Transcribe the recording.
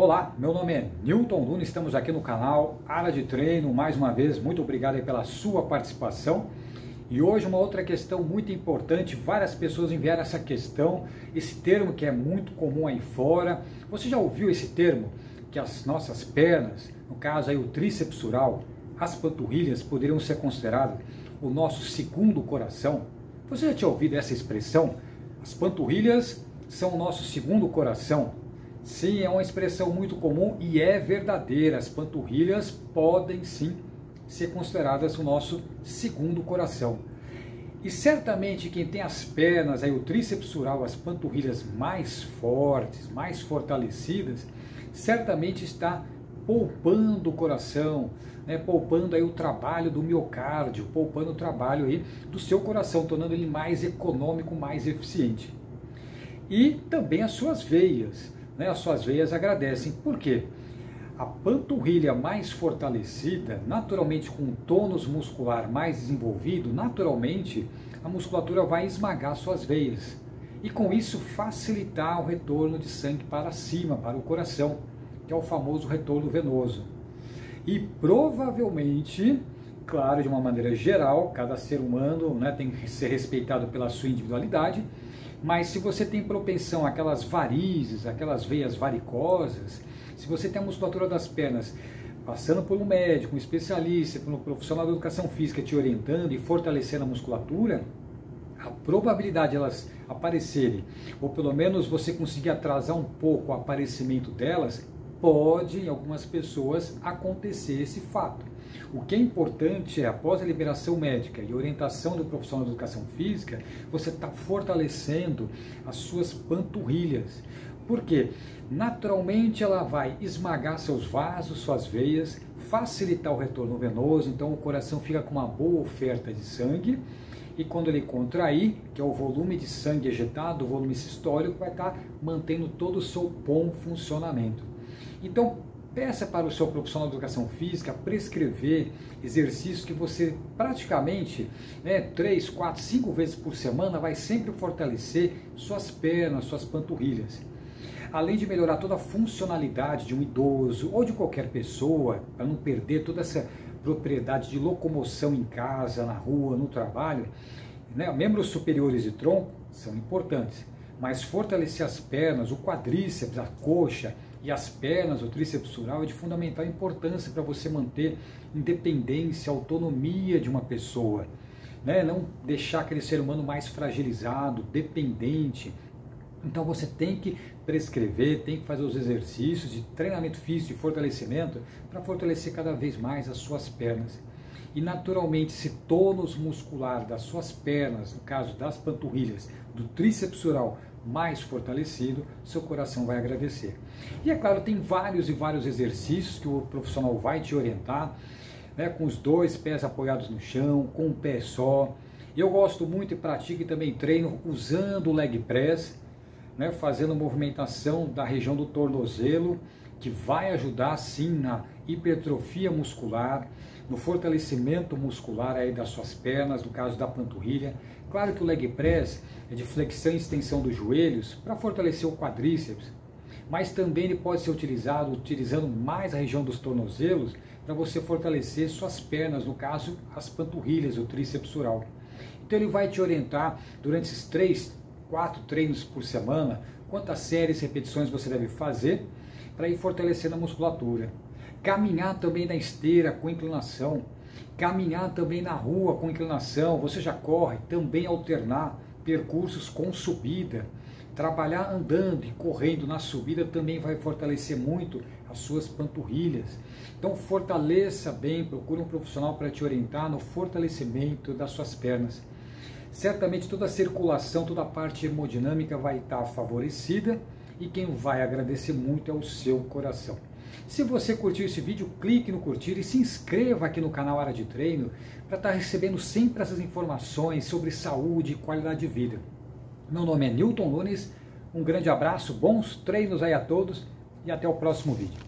Olá, meu nome é Newton Nunes, estamos aqui no canal Área de Treino, mais uma vez, muito obrigado pela sua participação. E hoje uma outra questão muito importante, várias pessoas enviaram essa questão, esse termo que é muito comum aí fora. Você já ouviu esse termo? Que as nossas pernas, no caso aí o tríceps sural, as panturrilhas poderiam ser consideradas o nosso segundo coração? Você já tinha ouvido essa expressão? As panturrilhas são o nosso segundo coração. Sim, é uma expressão muito comum e é verdadeira. As panturrilhas podem sim ser consideradas o nosso segundo coração. E certamente quem tem as pernas, aí o tríceps sural, as panturrilhas mais fortes, mais fortalecidas, certamente está poupando o coração, né, poupando aí o trabalho do miocárdio, poupando o trabalho aí do seu coração, tornando ele mais econômico, mais eficiente. E também as suas veias né, as suas veias agradecem. Por quê? A panturrilha mais fortalecida, naturalmente com um tônus muscular mais desenvolvido, naturalmente a musculatura vai esmagar suas veias e com isso facilitar o retorno de sangue para cima, para o coração, que é o famoso retorno venoso. E provavelmente, claro, de uma maneira geral, cada ser humano né, tem que ser respeitado pela sua individualidade, mas se você tem propensão àquelas varizes, aquelas veias varicosas, se você tem a musculatura das pernas passando por um médico, um especialista, por um profissional de educação física te orientando e fortalecendo a musculatura, a probabilidade de elas aparecerem, ou pelo menos você conseguir atrasar um pouco o aparecimento delas, pode em algumas pessoas acontecer esse fato. O que é importante é, após a liberação médica e orientação do profissional de educação física, você está fortalecendo as suas panturrilhas. Por quê? Naturalmente ela vai esmagar seus vasos, suas veias, facilitar o retorno venoso, então o coração fica com uma boa oferta de sangue e quando ele contrair, que é o volume de sangue ejetado, o volume sistólico, vai estar mantendo todo o seu bom funcionamento. Então, peça para o seu profissional de educação física prescrever exercícios que você praticamente, né, três, quatro, cinco vezes por semana vai sempre fortalecer suas pernas, suas panturrilhas. Além de melhorar toda a funcionalidade de um idoso ou de qualquer pessoa, para não perder toda essa propriedade de locomoção em casa, na rua, no trabalho, né, membros superiores de tronco são importantes, mas fortalecer as pernas, o quadríceps, a coxa, e as pernas, o tríceps sural, é de fundamental importância para você manter independência, autonomia de uma pessoa. Né? Não deixar aquele ser humano mais fragilizado, dependente. Então você tem que prescrever, tem que fazer os exercícios de treinamento físico, de fortalecimento, para fortalecer cada vez mais as suas pernas. E naturalmente, esse tônus muscular das suas pernas, no caso das panturrilhas, do tríceps sural, mais fortalecido, seu coração vai agradecer. E é claro, tem vários e vários exercícios que o profissional vai te orientar, né, com os dois pés apoiados no chão, com um pé só. Eu gosto muito e pratico e também treino usando o leg press, né, fazendo movimentação da região do tornozelo, que vai ajudar sim na hipertrofia muscular, no fortalecimento muscular aí das suas pernas, no caso da panturrilha. Claro que o leg press é de flexão e extensão dos joelhos para fortalecer o quadríceps, mas também ele pode ser utilizado utilizando mais a região dos tornozelos para você fortalecer suas pernas, no caso as panturrilhas, o tríceps sural. Então ele vai te orientar durante esses três, quatro treinos por semana, quantas séries, repetições você deve fazer para ir fortalecendo a musculatura. Caminhar também na esteira com inclinação. Caminhar também na rua com inclinação. Você já corre, também alternar percursos com subida. Trabalhar andando e correndo na subida também vai fortalecer muito as suas panturrilhas. Então fortaleça bem, procure um profissional para te orientar no fortalecimento das suas pernas. Certamente toda a circulação, toda a parte hemodinâmica vai estar favorecida e quem vai agradecer muito é o seu coração. Se você curtiu esse vídeo, clique no curtir e se inscreva aqui no canal Área de Treino para estar recebendo sempre essas informações sobre saúde e qualidade de vida. Meu nome é Newton Nunes, um grande abraço, bons treinos aí a todos e até o próximo vídeo.